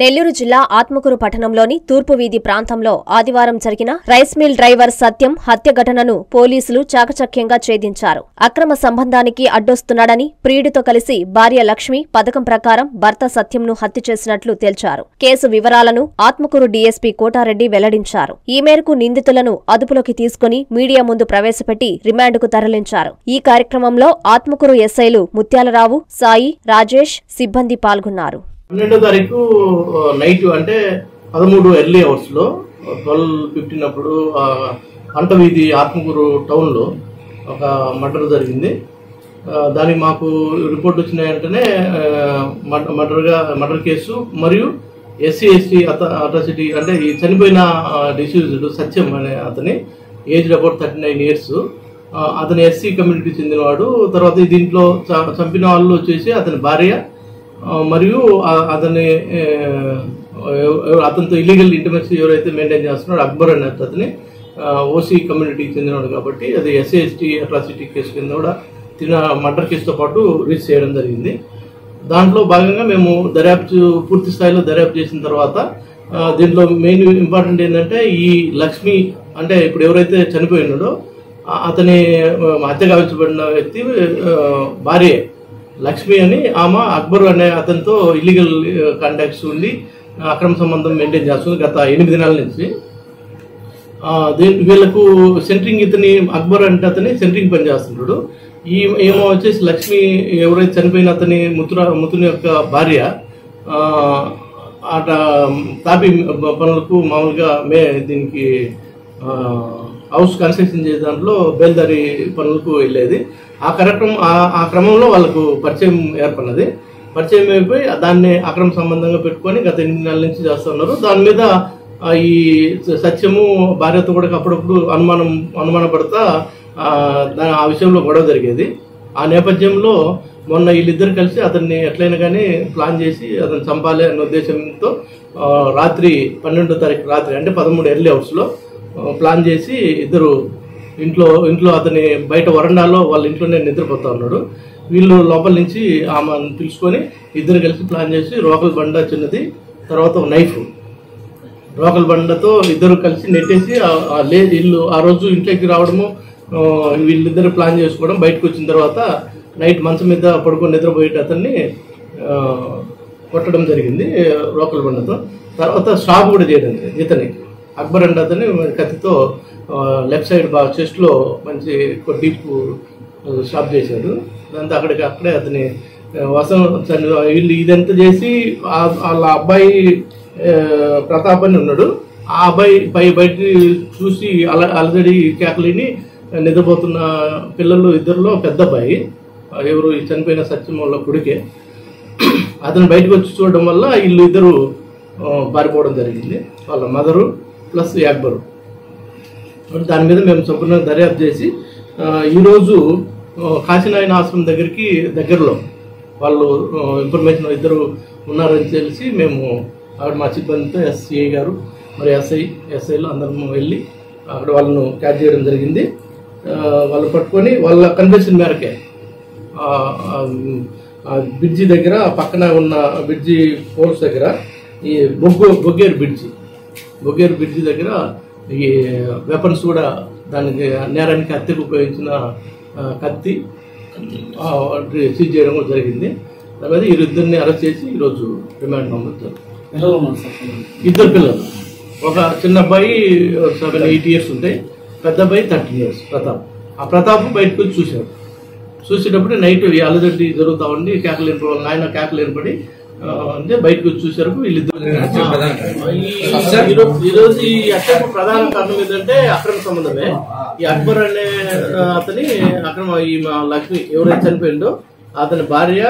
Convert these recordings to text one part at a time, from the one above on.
నెల్లూరు జిల్లా ఆత్మకూరు పట్టణంలోని తూర్పు వీధి ప్రాంతంలో ఆదివారం జరిగిన రైస్ మిల్ డ్రైవర్ సత్యం హత్య ఘటనను పోలీసులు చాకచక్యంగా ఛేదించారు. అక్రమ సంబంధానికి అడ్డొస్తున్నాడని ప్రియుడితో కలిసి భార్య లక్ష్మి పథకం ప్రకారం భర్త సత్యంను హత్య చేసినట్లు తేల్చారు. కేసు వివరాలను ఆత్మకూరు డీఎస్పీ కోటారెడ్డి వెల్లడించారు. ఈ మేరకు నిందితులను అదుపులోకి తీసుకుని మీడియా ముందు ప్రవేశపెట్టి రిమాండ్కు తరలించారు. ఈ కార్యక్రమంలో ఆత్మకూరు ఎస్ఐలు ముత్యాలరావు సాయి రాజేష్ సిబ్బంది పాల్గొన్నారు. పన్నెండో తారీఖు నైట్ అంటే పదమూడు ఎర్లీ అవర్స్లో ట్వెల్వ్ ఫిఫ్టీన్ అప్పుడు ఆ, పంట వీధి ఆత్మకూరు టౌన్లో ఒక మర్డర్ జరిగింది. దానికి మాకు రిపోర్ట్ వచ్చిన వెంటనే మర్డర్గా మర్డర్ కేసు మరియు ఎస్సీ ఎస్టీ అత అట్రాసిటీ అంటే ఈ చనిపోయిన డిసీజ్డ్ సత్యం అనే అతని age about thirty nine years. అతని ఎస్సీ కమ్యూనిటీ చెందినవాడు తర్వాత దీంట్లో చంపిన వాళ్ళు వచ్చేసి అతని భార్య మరియు అతని అతనితో ఇల్లీగల్ ఇంటిమెసీ ఎవరైతే మెయింటైన్ చేస్తున్నాడో అక్బర్ అనే అతని ఓసీ కమ్యూనిటీకి చెందినవాడు కాబట్టి అది ఎస్సీ ఎస్టీ అట్రాసిటీ కేసు కింద కూడా తిన మర్డర్ కేసుతో పాటు రీచ్ చేయడం జరిగింది. దాంట్లో భాగంగా మేము దర్యాప్తు పూర్తి స్థాయిలో దర్యాప్తు చేసిన తర్వాత దీంట్లో మెయిన్ ఇంపార్టెంట్ ఏంటంటే ఈ లక్ష్మి అంటే ఇప్పుడు ఎవరైతే చనిపోయి ఉన్నాడో అతని హత్య కావించబడిన వ్యక్తి భార్య. లక్ష్మి అని ఆమె అక్బర్ అనే అతనితో ఇల్లీగల్ కాంటాక్ట్స్ uh, ఉండి uh, అక్రమ సంబంధం మెయింటైన్ చేస్తుంది గత ఎనిమిది నెలల నుంచి. వీళ్ళకు సెంట్రింగ్ ఇతని అక్బర్ అంటే అతని సెంట్రింగ్ పని చేస్తున్నాడు ఈ ఏమో వచ్చేసి లక్ష్మి ఎవరైతే చనిపోయిన అతని ముతుర ముతుని యొక్క భార్య అట తాపి పనులకు మామూలుగా మే దీనికి హౌస్ కన్స్ట్రక్షన్ చేసే దాంట్లో బేల్దారి పనులకు వెళ్ళేది. ఆ కార్యక్రమం ఆ- క్రమంలో వాళ్ళకు పరిచయం ఏర్పడినది. పరిచయం అయిపోయి దాన్ని అక్రమ సంబంధంగా పెట్టుకొని గత ఎనిమిది నెలల నుంచి చేస్తున్నారు దాని మీద ఈ సత్యము భార్యతో కూడా అప్పుడప్పుడు అనుమానం అనుమానపడతా ఆ, ఆ విషయంలో గొడవ జరిగేది. ఆ నేపథ్యంలో మొన్న వీళ్ళిద్దరు కలిసి అతన్ని ఎట్లయినా కానీ ప్లాన్ చేసి అతను చంపాలి అనే ఉద్దేశంతో రాత్రి పన్నెండో తారీఖు రాత్రి అంటే పదమూడు ఎర్లీ అవర్స్లో ప్లాన్ చేసి ఇద్దరు ఇంట్లో ఇంట్లో అతని బయట వరండాలో వాళ్ళ ఇంట్లోనే నిద్రపోతా ఉన్నాడు. వీళ్ళు లోపల నుంచి ఆమెను పిలుచుకొని ఇద్దరు కలిసి ప్లాన్ చేసి రోకల్ బండ చిన్నది తర్వాత ఒక నైఫ్ రోకల్ బండతో ఇద్దరు కలిసి నెట్టేసి లేదు ఇల్లు ఆ రోజు ఇంట్లోకి రావడము వీళ్ళిద్దరు ప్లాన్ చేసుకోవడం బయటకు వచ్చిన తర్వాత నైట్ మంచం మీద పడుకొని నిద్రపోయేట అతన్ని కొట్టడం జరిగింది రోకల్ బండతో. తర్వాత స్టాప్ కూడా చేయడం ఇతనికి. అక్బర్ అండ్ అతని కత్తితో లెఫ్ట్ సైడ్ బాగా చెస్ట్లో మంచి డీప్ షాప్ చేశాడు. దాంతో అక్కడికి అక్కడే అతని వసం చని- వీళ్ళు ఇదంతా చేసి వాళ్ళ అబ్బాయి ప్రతాప్ అని ఉన్నాడు. ఆ అబ్బాయి పై బయట చూసి అల అలజడి కేకలిని నిద్రపోతున్న పిల్లలు ఇద్దరిలో పెద్ద అబ్బాయి. ఎవరు చనిపోయిన సత్యం వాళ్ళ కొడుకే. అతను బయటకు వచ్చి చూడడం వల్ల వీళ్ళు ఇద్దరు పారిపోవడం జరిగింది. వాళ్ళ మదరు ప్లస్ యాక్బరు దాని మీద మేము సంపూర్ణంగా దర్యాప్తు చేసి ఈరోజు ఆ, కాశీనాయన ఆశ్రమం దగ్గరికి దగ్గరలో వాళ్ళు ఇన్ఫర్మేషన్ ఇద్దరు ఉన్నారని తెలిసి మేము అక్కడ మా సిబ్బందితో ఎస్సీఐ గారు మరి ఎస్ఐ ఎస్ఐలు అందరం వెళ్ళి అక్కడ వాళ్ళను క్యాచ్ చేయడం జరిగింది. వాళ్ళు పట్టుకొని వాళ్ళ కన్వెన్షన్ మేరకే ఆ, బ్రిడ్జి దగ్గర పక్కన ఉన్న బ్రిడ్జి ఫోర్స్ దగ్గర ఈ బొగ్గు బొగ్గేరు బ్రిడ్జి బొగ్గేరు బ్రిడ్జి దగ్గర ఈ వెపన్స్ కూడా దానికి నేరానికి హత్యకు ఉపయోగించిన కత్తి సీజ్ చేయడం కూడా జరిగింది. మీద వీరిద్దరిని అరెస్ట్ చేసి ఈరోజు రిమాండ్ పంపించారు. ఇద్దరు పిల్లలు. ఒక చిన్న అబ్బాయి సెవెన్ ఎయిట్ ఇయర్స్ ఉంటాయి. పెద్ద అబ్బాయి థర్టీన్ ఇయర్స్ ప్రతాప్. ఆ ప్రతాప్ బయటకు వచ్చి చూశాడు చూసేటప్పుడు నైట్ ఈ అలజడి జరుగుతా ఉండి కేకలు ఏర్పడి నాయన కేకలు ఏర్పడి అంటే బయటకు వచ్చి చూశారు వీళ్ళిద్దరు ఈ- ఈరోజు ఈ హత్యకు ప్రధాన కారణం ఏంటంటే అక్రమ సంబంధమే. ఈ అక్బర్ అనే అతని అక్రమ ఈ మా లక్ష్మి ఎవరైతే చనిపోయిందో అతని భార్య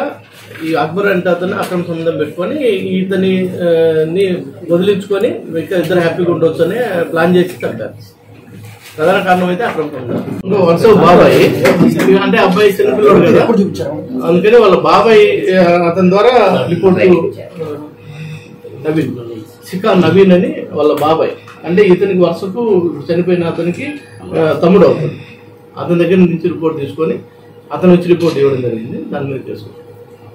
ఈ అక్బర్ అంటే అతను అక్రమ సంబంధం పెట్టుకొని ఇతని వదిలించుకొని ఇద్దరు హ్యాపీగా ఉండొచ్చు అని ప్లాన్ చేసి చంపారు ప్రధాన కారణం అయితే అక్రమ సంబంధం ఇంకో వరుస బాబాయ్. అంటే అబ్బాయి చిన్నపిల్లడు కదా. అందుకని వాళ్ళ బాబాయ్ అతని ద్వారా రిపోర్ట్ నవీన్. శిఖా నవీన్ అని వాళ్ళ బాబాయ్. అంటే ఇతనికి వరుసకు చనిపోయిన అతనికి తమ్ముడు అవుతుంది అతని దగ్గర నుంచి రిపోర్ట్ తీసుకొని అతను వచ్చి రిపోర్ట్ ఇవ్వడం జరిగింది. దాని మీద చేసుకుంటాం